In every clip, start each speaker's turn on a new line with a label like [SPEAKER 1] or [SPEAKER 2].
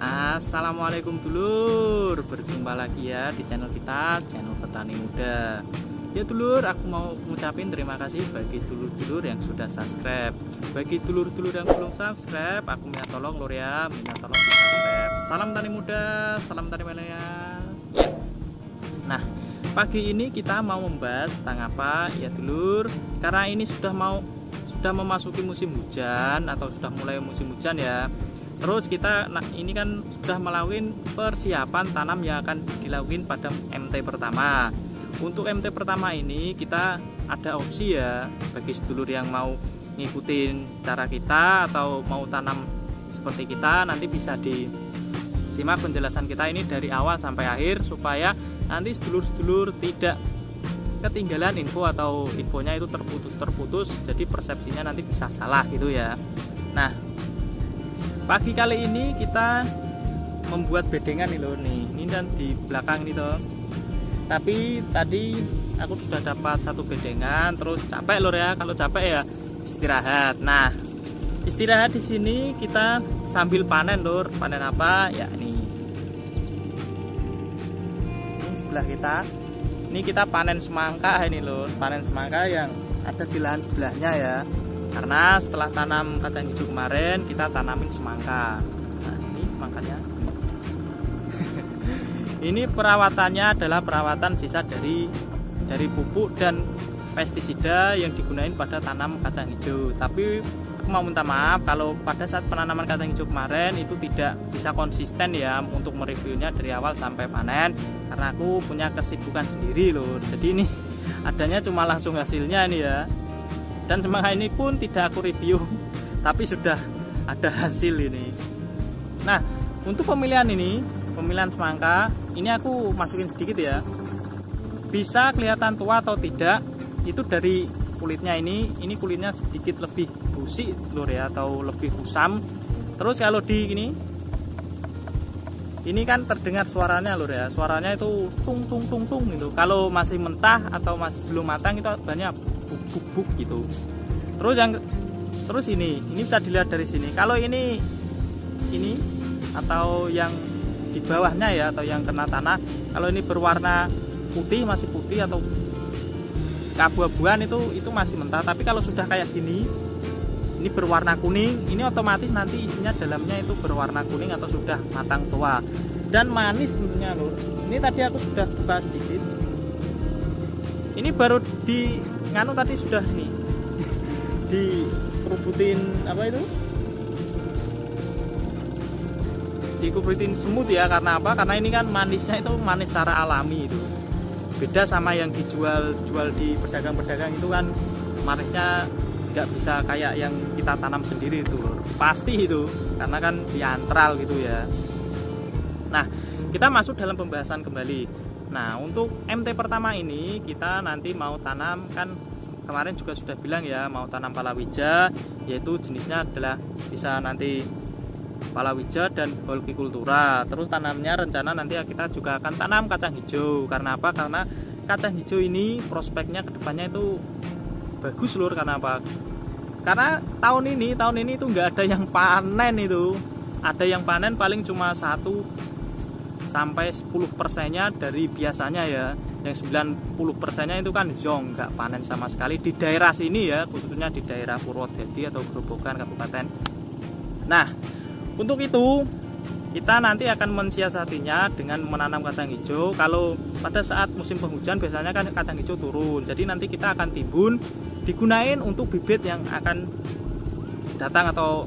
[SPEAKER 1] Assalamualaikum dulur. Berjumpa lagi ya di channel kita Channel Petani Muda. Ya dulur aku mau ngucapin terima kasih Bagi dulur-dulur yang sudah subscribe. Bagi dulur-dulur yang belum subscribe Aku minta tolong lur ya Minta tolong di subscribe. Salam Tani Muda Salam Tani Muda ya Nah pagi ini kita mau membahas tentang apa ya dulur? Karena ini sudah mau sudah memasuki musim hujan atau sudah mulai musim hujan ya Terus kita nah ini kan sudah melakukan persiapan tanam yang akan dilakukan pada MT pertama. Untuk MT pertama ini kita ada opsi ya bagi sedulur yang mau ngikutin cara kita atau mau tanam seperti kita nanti bisa disimak penjelasan kita ini dari awal sampai akhir supaya nanti sedulur-sedulur tidak ketinggalan info atau infonya itu terputus-terputus jadi persepsinya nanti bisa salah gitu ya. Nah, pagi kali ini kita membuat bedengan nih loh nih. Ini dan di belakang ini toh. Tapi tadi aku sudah dapat satu bedengan terus capek loh ya kalau capek ya istirahat. Nah istirahat di sini kita sambil panen lor panen apa? Ya ini. Ini sebelah kita. Ini kita panen semangka ini loh panen semangka yang ada di lahan sebelahnya ya karena setelah tanam kacang hijau kemarin kita tanamin semangka. Nah ini semangkanya. Ini perawatannya adalah perawatan sisa dari dari pupuk dan pestisida yang digunakan pada tanam kacang hijau. Tapi aku mau minta maaf kalau pada saat penanaman kacang hijau kemarin itu tidak bisa konsisten ya untuk mereviewnya dari awal sampai panen. Karena aku punya kesibukan sendiri loh. Jadi ini adanya cuma langsung hasilnya ini ya dan semangka ini pun tidak aku review tapi sudah ada hasil ini. Nah untuk pemilihan ini pemilihan semangka ini aku masukin sedikit ya. Bisa kelihatan tua atau tidak itu dari kulitnya ini. Ini kulitnya sedikit lebih busik lur ya atau lebih kusam terus kalau di ini ini kan terdengar suaranya lur ya. Suaranya itu tung tung tung tung gitu. Kalau masih mentah atau masih belum matang itu banyak bubuk-bubuk gitu. Terus yang terus ini ini bisa dilihat dari sini. Kalau ini ini atau yang di bawahnya ya atau yang kena tanah kalau ini berwarna putih masih putih atau keabu-abuan itu itu masih mentah. Tapi kalau sudah kayak gini ini berwarna kuning ini otomatis nanti isinya dalamnya itu berwarna kuning atau sudah matang tua. Dan manis tentunya lur ini tadi aku sudah buka sedikit ini baru di nganu tadi sudah nih di kerubutin apa itu? Dikuburin semut ya karena apa? Karena ini kan manisnya itu manis secara alami itu. Beda sama yang dijual jual di pedagang-pedagang itu kan manisnya nggak bisa kayak yang kita tanam sendiri itu. Pasti itu karena kan diantral gitu ya. Nah kita masuk dalam pembahasan kembali Nah untuk MT pertama ini kita nanti mau tanam kan kemarin juga sudah bilang ya mau tanam palawija yaitu jenisnya adalah bisa nanti palawija dan holkikultura terus tanamnya rencana nanti kita juga akan tanam kacang hijau. Karena apa? Karena kacang hijau ini prospeknya ke depannya itu bagus lur karena apa? Karena tahun ini tahun ini itu nggak ada yang panen itu. Ada yang panen paling cuma satu sampai 10 persennya dari biasanya ya. Yang 90 persennya itu kan zong nggak panen sama sekali. Di daerah sini ya khususnya di daerah Purwodadi atau Grobogan Kabupaten. Nah untuk itu kita nanti akan mensiasatinya dengan menanam kacang hijau. Kalau pada saat musim penghujan biasanya kan kacang hijau turun. Jadi nanti kita akan timbun digunain untuk bibit yang akan datang atau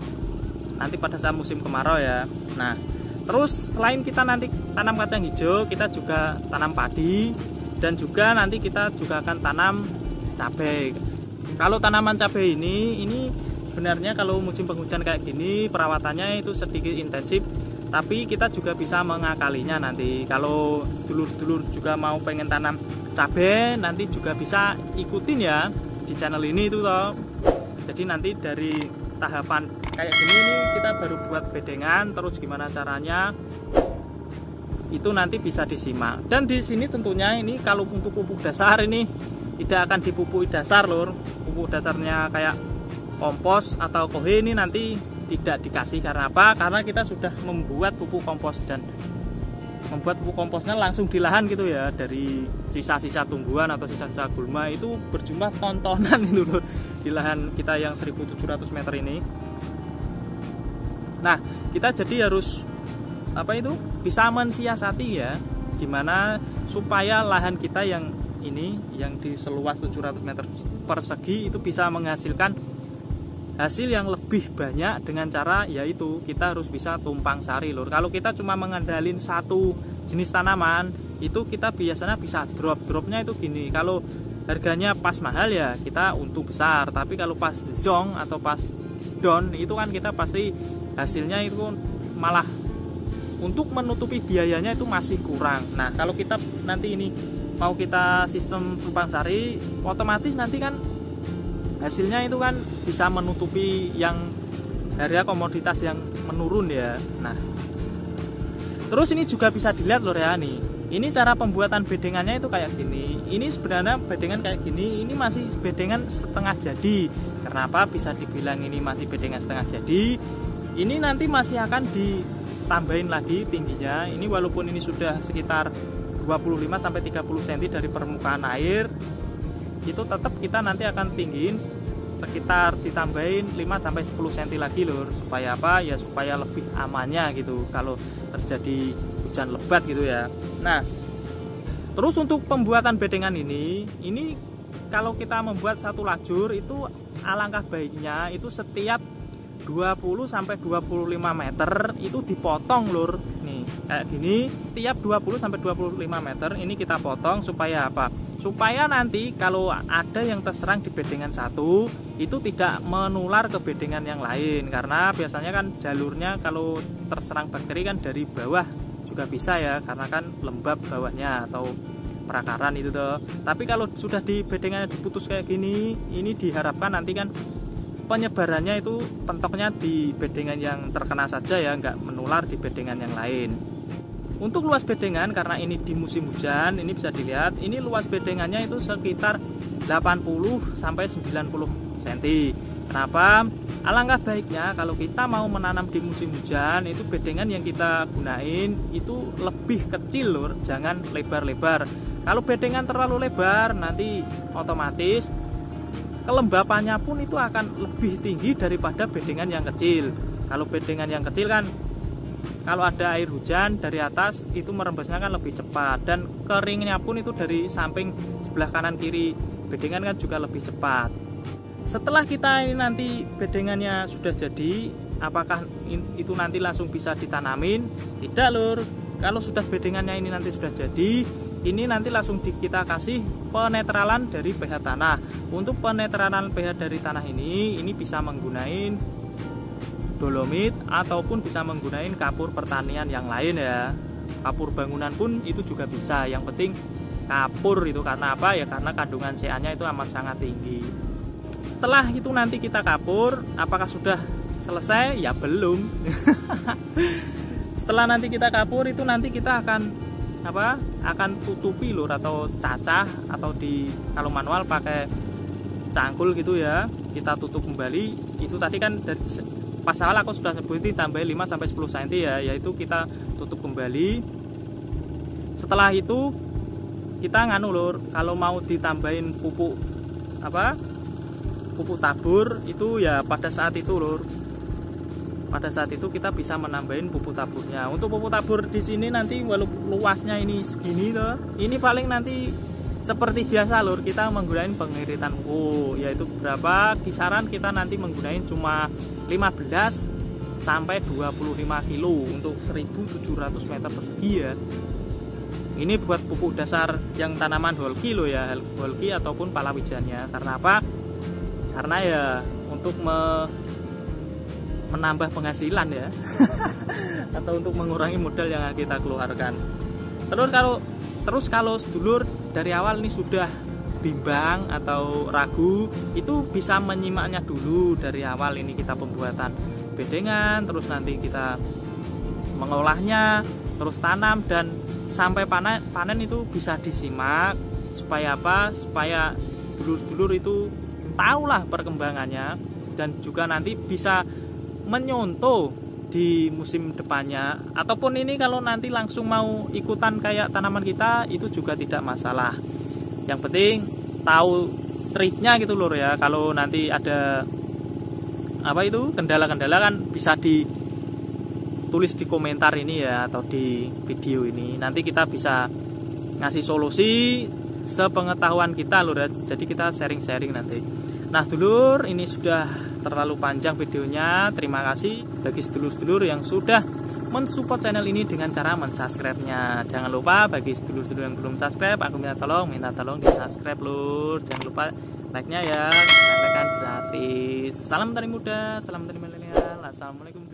[SPEAKER 1] nanti pada saat musim kemarau ya. Nah Terus selain kita nanti tanam kacang hijau, kita juga tanam padi dan juga nanti kita juga akan tanam cabai. Kalau tanaman cabai ini, ini sebenarnya kalau musim penghujan kayak gini perawatannya itu sedikit intensif, tapi kita juga bisa mengakalinya nanti. Kalau sedulur-sedulur juga mau pengen tanam cabai, nanti juga bisa ikutin ya di channel ini itu toh. Jadi nanti dari tahapan kayak gini nih kita baru buat bedengan terus gimana caranya itu nanti bisa disimak. Dan di sini tentunya ini kalau untuk pupuk dasar ini tidak akan dipupuk dasar lur. Pupuk dasarnya kayak kompos atau kohe ini nanti tidak dikasih karena apa? Karena kita sudah membuat pupuk kompos dan membuat pupuk komposnya langsung di lahan gitu ya dari sisa-sisa tumbuhan atau sisa-sisa gulma. Itu berjumlah tontonan itu loh di lahan kita yang 1700 meter ini. Nah kita jadi harus apa itu bisa mensiasati ya gimana supaya lahan kita yang ini yang di seluas 700 meter persegi itu bisa menghasilkan hasil yang lebih banyak dengan cara yaitu kita harus bisa tumpang sari lur. Kalau kita cuma mengandalin satu jenis tanaman itu kita biasanya bisa drop dropnya itu gini. Kalau harganya pas mahal ya kita untuk besar tapi kalau pas zong atau pas down itu kan kita pasti hasilnya itu malah untuk menutupi biayanya itu masih kurang. Nah kalau kita nanti ini mau kita sistem tumpang sari otomatis nanti kan hasilnya itu kan bisa menutupi yang harga komoditas yang menurun ya. Nah terus ini juga bisa dilihat loh ya nih. Ini cara pembuatan bedengannya itu kayak gini. Ini sebenarnya bedengan kayak gini ini masih bedengan setengah jadi. Kenapa bisa dibilang ini masih bedengan setengah jadi? Ini nanti masih akan ditambahin lagi tingginya. Ini walaupun ini sudah sekitar 25 sampai 30 cm dari permukaan air itu tetap kita nanti akan tinggiin sekitar ditambahin 5 sampai 10 cm lagi lur. Supaya apa? Ya supaya lebih amannya gitu kalau terjadi hujan lebat gitu ya. Nah terus untuk pembuatan bedengan ini ini kalau kita membuat satu lajur itu alangkah baiknya itu setiap 20 sampai 25 meter itu dipotong lur. Nih kayak gini tiap 20 sampai 25 meter ini kita potong supaya apa? Supaya nanti kalau ada yang terserang di bedengan satu itu tidak menular ke bedengan yang lain. Karena biasanya kan jalurnya kalau terserang bakteri kan dari bawah juga bisa ya karena kan lembab bawahnya atau perakaran itu tuh. Tapi kalau sudah di bedengannya diputus kayak gini ini diharapkan nanti kan penyebarannya itu pentoknya di bedengan yang terkena saja ya nggak menular di bedengan yang lain. Untuk luas bedengan karena ini di musim hujan ini bisa dilihat ini luas bedengannya itu sekitar 80 sampai 90 cm kenapa? Alangkah baiknya kalau kita mau menanam di musim hujan itu bedengan yang kita gunain itu lebih kecil lur. Jangan lebar-lebar. Kalau bedengan terlalu lebar nanti otomatis kelembapannya pun itu akan lebih tinggi daripada bedengan yang kecil. Kalau bedengan yang kecil kan kalau ada air hujan dari atas itu merembesnya kan lebih cepat. Dan keringnya pun itu dari samping sebelah kanan kiri bedengan kan juga lebih cepat. Setelah kita ini nanti bedengannya sudah jadi apakah itu nanti langsung bisa ditanamin tidak lur. Kalau sudah bedengannya ini nanti sudah jadi ini nanti langsung kita kasih penetralan dari pH tanah. Untuk penetralan pH dari tanah ini ini bisa menggunakan dolomit ataupun bisa menggunakan kapur pertanian yang lain ya. Kapur bangunan pun itu juga bisa. Yang penting kapur itu karena apa? Ya karena kandungan CA nya itu amat sangat tinggi. Setelah itu nanti kita kapur apakah sudah selesai? Ya belum. Setelah nanti kita kapur itu nanti kita akan apa akan tutupi lur atau cacah atau di kalau manual pakai cangkul gitu ya kita tutup kembali. Itu tadi kan dari pas awal aku sudah sebutin tambah 5 sampai 10 cm ya yaitu kita tutup kembali. Setelah itu kita nganu lur kalau mau ditambahin pupuk apa pupuk tabur itu ya pada saat itu lur pada saat itu kita bisa menambahin pupuk taburnya untuk pupuk tabur di sini nanti walaupun luasnya ini segini loh ini paling nanti seperti biasa lur. Kita menggunakan pengiritan oh yaitu berapa kisaran kita nanti menggunakan cuma 15 sampai 25 kilo untuk 1700 meter persegi ya. Ini buat pupuk dasar yang tanaman holki loh ya holki ataupun palawijanya karena apa? Karena ya untuk menambah penghasilan ya. Atau untuk mengurangi modal yang kita keluarkan. Terus kalau terus kalau sedulur dari awal ini sudah bimbang atau ragu itu bisa menyimaknya dulu dari awal ini kita pembuatan bedengan terus nanti kita mengolahnya terus tanam dan sampai panen panen itu bisa disimak supaya apa? Supaya dulur-dulur itu tahulah perkembangannya dan juga nanti bisa menyontoh di musim depannya. Ataupun ini kalau nanti langsung mau ikutan kayak tanaman kita itu juga tidak masalah. Yang penting tahu triknya gitu lur ya. Kalau nanti ada apa itu kendala-kendala kan bisa ditulis di komentar ini ya atau di video ini. Nanti kita bisa ngasih solusi sepengetahuan kita lur ya. Jadi kita sharing-sharing nanti nah dulur ini sudah terlalu panjang videonya terima kasih bagi sedulur-sedulur yang sudah mensupport channel ini dengan cara mensubscribe-nya. Jangan lupa bagi sedulur-sedulur yang belum subscribe, aku minta tolong, minta tolong di subscribe lur. Jangan lupa like-nya ya, sampaikan gratis. Salam tani muda, salam tani milenial. Assalamualaikum.